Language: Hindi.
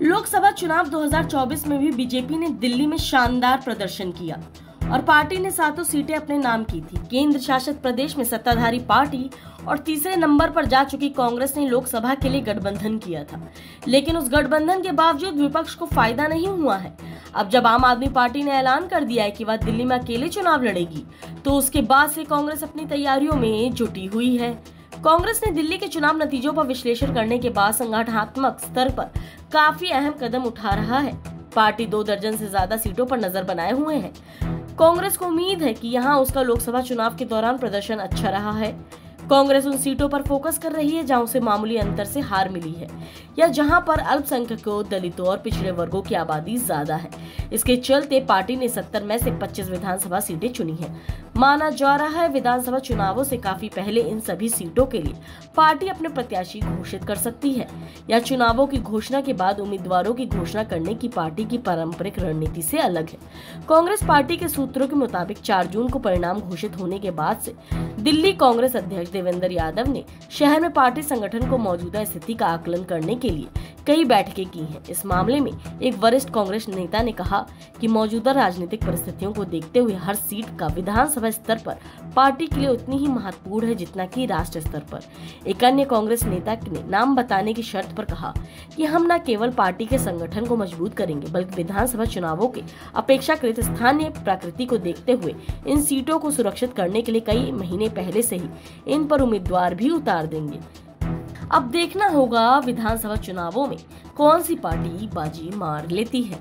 लोकसभा चुनाव 2024 में भी बीजेपी ने दिल्ली में शानदार प्रदर्शन किया और पार्टी ने सातों सीटें अपने नाम की थी। केंद्र शासित प्रदेश में सत्ताधारी पार्टी और तीसरे नंबर पर जा चुकी कांग्रेस ने लोकसभा के लिए गठबंधन किया था। लेकिन उस गठबंधन के बावजूद विपक्ष को फ़ायदा नहीं हुआ है। अब जब आम आदमी पार्टी ने ऐलान कर दिया है कि वह दिल्ली में अकेले चुनाव लड़ेगी तो उसके बाद से कांग्रेस अपनी तैयारियों में जुटी हुई है। कांग्रेस ने दिल्ली के चुनाव नतीजों पर विश्लेषण करने के बाद संगठनात्मक स्तर पर काफ़ी अहम कदम उठा रहा है। पार्टी दो दर्जन से ज़्यादा सीटों पर नज़र बनाए हुए है। कांग्रेस को उम्मीद है कि यहाँ उसका लोकसभा चुनाव के दौरान प्रदर्शन अच्छा रहा है। कांग्रेस उन सीटों पर फोकस कर रही है जहाँ उसे मामूली अंतर से हार मिली है, या जहाँ पर अल्पसंख्यकों, दलितों और पिछड़े वर्गों की आबादी ज़्यादा है इसके चलते पार्टी ने 70 में से 25 विधानसभा सीटें चुनी हैं। माना जा रहा है विधानसभा चुनावों से काफ़ी पहले इन सभी सीटों के लिए पार्टी अपने प्रत्याशी घोषित कर सकती है, या चुनावों की घोषणा के बाद उम्मीदवारों की घोषणा करने की पार्टी की पारंपरिक रणनीति से अलग है कांग्रेस पार्टी के सूत्रों के मुताबिक चार जून को परिणाम घोषित होने के बाद से दिल्ली कांग्रेस अध्यक्ष देवेंद्र यादव ने शहर में पार्टी संगठन को मौजूदा स्थिति का आकलन करने के लिए कई बैठकें की हैं। इस मामले में एक वरिष्ठ कांग्रेस नेता ने कहा कि मौजूदा राजनीतिक परिस्थितियों को देखते हुए हर सीट का विधानसभा स्तर पर पार्टी के लिए उतनी ही महत्वपूर्ण है जितना कि राष्ट्र स्तर पर। एक अन्य कांग्रेस नेता ने नाम बताने की शर्त पर कहा कि हम न केवल पार्टी के संगठन को मज़बूत करेंगे, बल्कि विधानसभा चुनावों के अपेक्षाकृत स्थानीय प्रकृति को देखते हुए इन सीटों को सुरक्षित करने के लिए कई महीने पहले से ही इन पर उम्मीदवार भी उतार देंगे। अब देखना होगा विधानसभा चुनावों में कौन सी पार्टी बाजी मार लेती है।